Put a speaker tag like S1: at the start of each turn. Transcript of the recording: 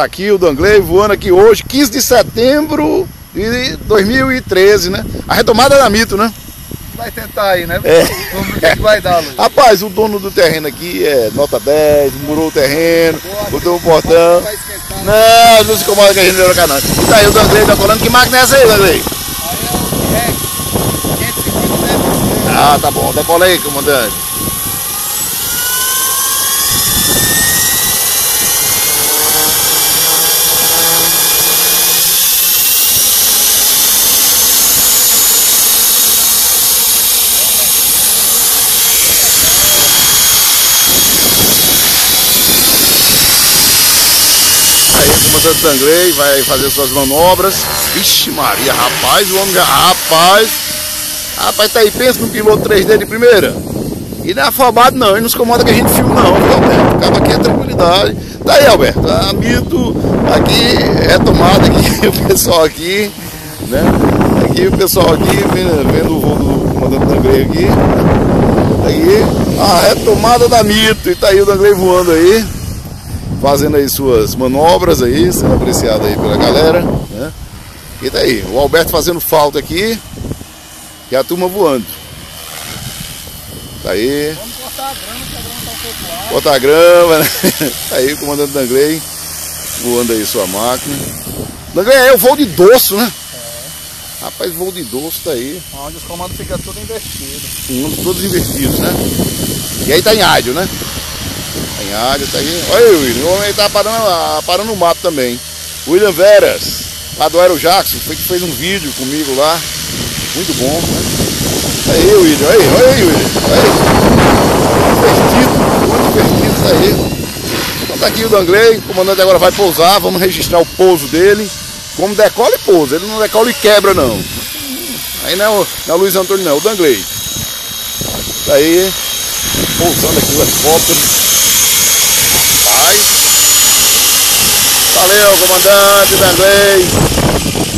S1: Tá aqui o Dangley voando aqui hoje, 15 de setembro de 2013, né? A retomada da mito, né?
S2: Vai tentar aí, né?
S1: É.
S2: Vamos ver o que, é vai dar, Luiz.
S1: Rapaz, o dono do terreno aqui é nota 10, murou o terreno, botou o portão.
S2: Esquentar.
S1: Não, não se incomoda que a gente não vai não. E tá aí o Dangley tá falando, que máquina é essa aí, Dangley?
S2: É 550 metros.
S1: Ah, tá bom, decola aí, comandante. Aí o comandante Dangley vai fazer suas manobras. Vixe Maria, rapaz, o homem. Rapaz! Rapaz, tá aí, pensa no piloto 3D de primeira. E não é afobado não, ele não se incomoda que a gente filme não, viu, Alberto? Acaba aqui é tranquilidade. Tá aí, Alberto, tá mito aqui, retomada aqui, o pessoal aqui, né? Aqui o pessoal aqui, vendo, vendo o voo do comandante Dangley aqui. Aí, a retomada da mito, e tá aí o Dangley voando aí, fazendo aí suas manobras aí, sendo apreciado aí pela galera, né? E tá aí, o Alberto fazendo falta aqui, e a turma voando. Tá aí,
S2: Vamos cortar a grama, que a grama tá um pouco alta.
S1: bota a grama, né? Tá aí o comandante Dangley voando aí sua máquina. Dangley, é o voo de doço, né? Rapaz, voo de doço tá aí.
S2: Onde os comandos ficam tudo investido.
S1: Um, todos invertidos, né? E aí tá em ádio, né? Ádio, tá. Olha aí, William, o homem tá parando, ah, parando no mato também. William Veras, lá do Aero Jackson, foi que fez um vídeo comigo lá. Muito bom, né? Aí, William, olha aí, olha aí, William. Olha aí. Divertido, muito divertido, tá aí. Então tá aqui o Dangley, o comandante agora vai pousar, vamos registrar o pouso dele. Como decola e pousa, ele não decola e quebra não. Aí não é não é o Luiz Antônio não, o Dangley. Tá aí, pousando aqui o helicóptero. Valeu, comandante Dangley.